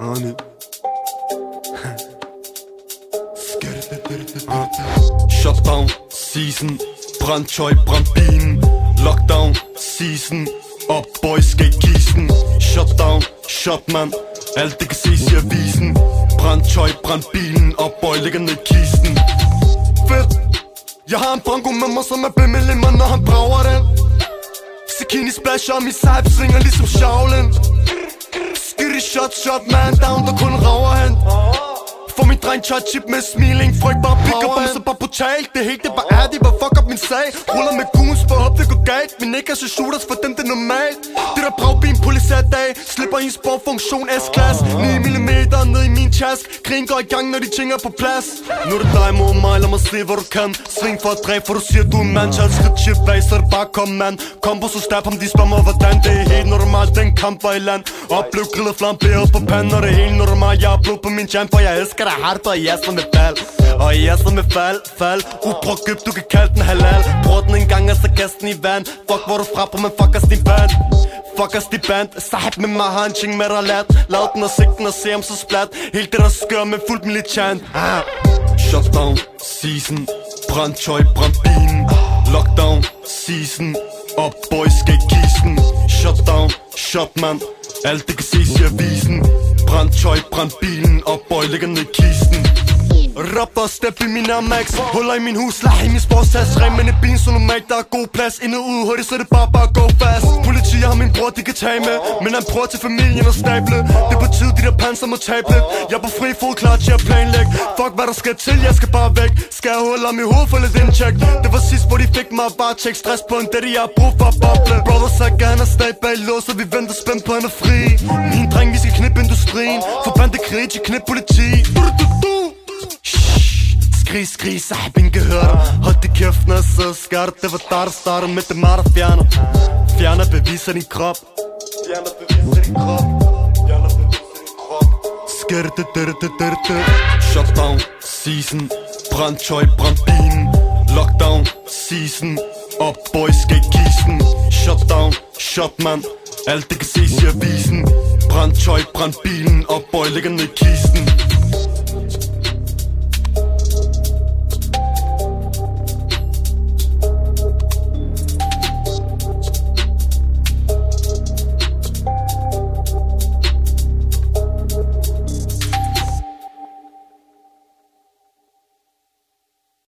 Honey. Shutdown season. Brandtøj, brandbilen. Lockdown season. Op boys skal kisten. Shutdown, shotman Alt det kan ses i avisen. Brandtøj, brandbilen. Op boy ligger ned i kisten. Fedt. Jeg har en branko med mig, som er bimmel i mig, når han brager den. Zucchini splasher, min sejp svinger ligesom Shaolin. Skitty shot, shot man down, der kun rager han. For min dreng touch chip med smiling Frygt bare pick up så bare brutalt Det helt det bare er de bare fuck up min sag. Ruller med goons for op det går galt. Min ikke er så shooters for dem det er normalt. Det der bragben polisiær dag. Slipper en sporfunktion S-klasse 9 mm ned i min task. Krigen går i gang når de ting er på plads. Nu er det dig mod mig Lad mig se hvor du kan. Sving for at dræbe for du siger du er mand. Tag et skridt chip bag så er det bare kom mand. Kom på så stab ham de spørger mig hvordan Det er helt normalt den kamp var i land Oplev grillet flamberet på panden Og det er helt normalt Jeg er blod på min champ, for jeg elsker dig hardt Og jeg som et fald. Og jeg som et fald, fald. Ubrugt køb, du kan kalde den halal. Brug den en gang og så kast den i vand. Fuck hvor du fra på, men fuck os din band. Fuck os de band. Sahab med mig har en ching med dig lat Lad den og sigten og se om så splat. Helt det der skør med fuldt militant ah. Shutdown season. Brandtøj, brandbilen Lockdown season. Up boys skal kisten. Shutdown, shotman alt det kan ses i avisen. Brændt tøj, brændt bilen Og bøj ligger ned i kisten. Rapper step i min Air Max. Huller i min hus, lag i min sportstas. Ring med en bin, så normalt der er god plads. Ind og ud hurtigt, så det bare bare go fast. Politi har min bror, de kan tage med. Men han prøver til familien at stable. Det er på tid, de der panser må tabe lidt. Jeg er på fri fod, klar til at planlægge. Fuck hvad der skal til, jeg skal bare væk. Skal jeg holde mit hoved for lidt indtjek? Det var sidst, hvor de fik mig bare tjek Stress på en daddy, jeg har brug for at boble. Brother sagde han er stay bag lås Og vi venter spændt på, han er fri. Min dreng, vi skal knippe industrien. Forband krig, de knip politi. Du, du, du. Skrig, skrig, sahbin gehør. Hold det kæft, når jeg sidder skørt Det var der, der startede med det mig, der fjerner. Fjerner beviser din krop. Fjerner beviser din krop. Fjerner beviser din krop. Skirte, dørte, dørte Shutdown, season. Brandtøj, brandbilen Lockdown, season. Up boys skal i kisten Shutdown, shotman Alt det kan ses i avisen. Brandtøj, brandbilen Up boy ligger ned i kisten.